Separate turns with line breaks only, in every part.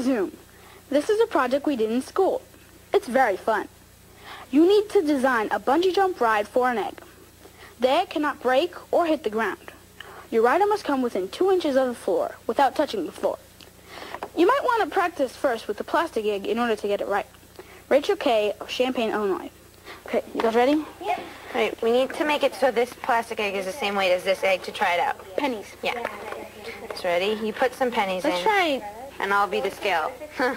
This is a project we did in school. It's very fun. You need to design a bungee jump ride for an egg. The egg cannot break or hit the ground. Your rider must come within two inches of the floor without touching the floor. You might want to practice first with the plastic egg in order to get it right. Rachel Kay of Champaign, Illinois. Okay, you guys ready?
Yeah. All right, we need to make it so this plastic egg is the same weight as this egg to try it out.
Pennies.
Yeah. It's ready. You put some pennies
Let's
in.
try
And I'll be the scale.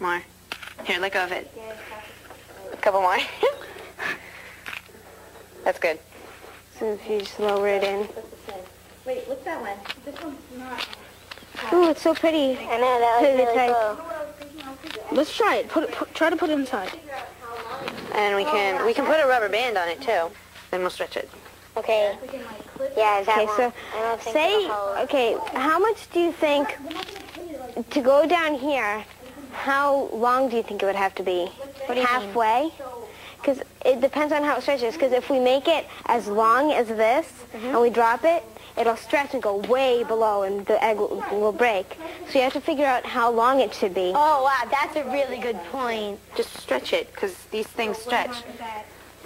more. Here, let go of it. A couple more. That's good.
So if you just lower it in.
Wait, what's that one? This one's not.
Ooh, it's so pretty.
I know, that was
Really
really cool.
Let's try it. Put it. Put, try to put it inside.
And we can we can put a rubber band on it too. Then we'll stretch it.
Okay. Yeah, is that
Okay,
one?
so
I don't think
say, okay, how much do you think, to go down here, how long do you think it would have to be?
do you?
Halfway? Because it depends on how it stretches. Because if we make it as long as this
Mm-hmm.
and we drop it, it'll stretch and go way below and the egg will, will break. So you have to figure out how long it should be.
Oh, wow, that's a really good point.
Just stretch it, because these things stretch.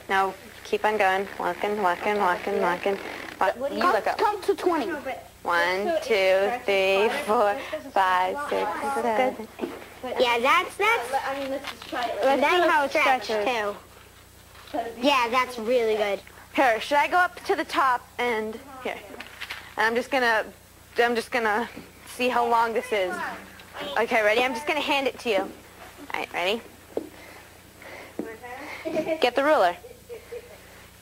No, keep on going. Walking, walking, walking, walking. Walk- You
Count,
look up.
count to 20.
One, two, three, four, five, six, seven.
Yeah, that's, that's,
Let's just try it.
That's
see how it
stretch,
stretches.
too. Yeah, that's really good.
Here, should I go up to the top and here? And I'm just gonna, I'm just gonna see how long this is. Okay, ready? I'm just gonna hand it to you. All right, ready? Get the ruler.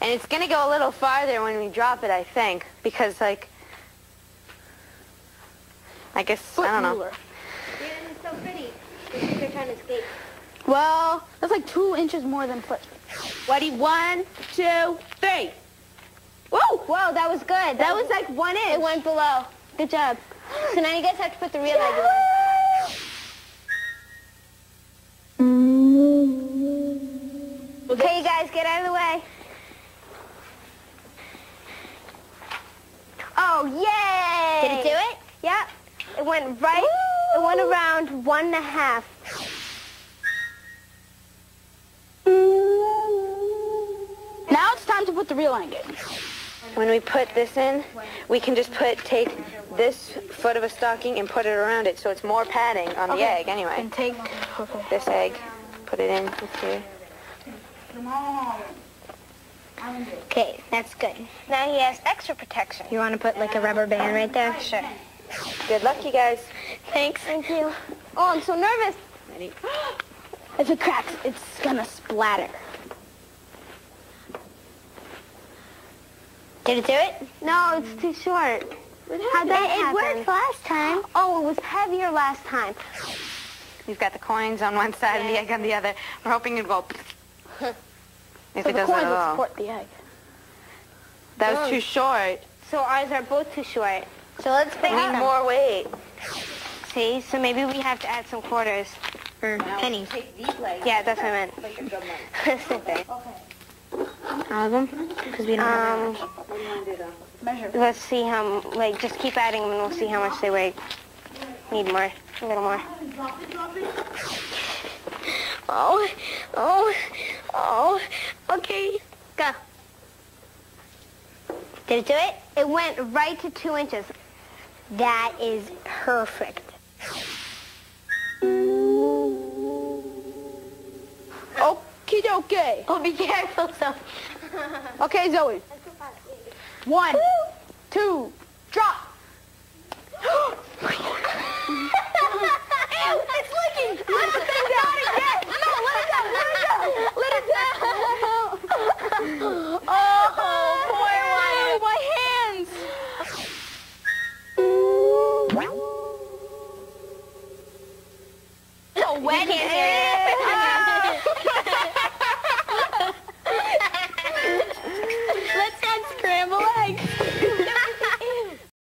And it's gonna go a little farther when we drop it, I think, because like, I guess
Foot
I don't know.
ruler.
It's so pretty. You're trying to escape.
Well, that's like two inches more than foot.
Ready? One, two, three.
Whoa! Whoa, that was good. That, was like one inch. It went below. Good job. So now you guys have to put the real egg in. Okay, you guys, get out of the way. Oh, yay!
Did it do it?
Yep. It went right, it went around one and a half.
Now it's time to put the real egg in.
When we put this in, we can just put take this foot of a stocking and put it around it, so it's more padding on the egg anyway.
And take. Okay.
This egg, put it in here.
Okay, that's good.
Now he has extra protection.
You want to put like a rubber band right there?
Sure.
Good luck, you guys.
Thanks. Thank you. Oh, I'm so nervous.
Ready?
If it cracks, it's gonna splatter.
Did it do it?
No, it's too short. How'd that
it, it worked last time.
Oh, it was heavier last time.
You've got the coins on one side and the egg on the other. We're hoping it'll go. If
So
it
the
doesn't
coins
at
will
all.
support the egg.
That was too short.
So ours are both too short.
So let's
We need more weight.
See, so maybe we have to add some quarters.
Or pennies.
Yeah, that's what I meant. Okay.
All of them? Because we don't have
Um,
Measure.
let's see how, like, just keep adding them and we'll see how much they weigh. Need more, a little more. Oh, oh, oh, okay, go.
Did it do it?
It went right to two inches.
That is perfect.
Okie dokie.
Oh, be careful, so.
Okay, Zoe. One, two, drop.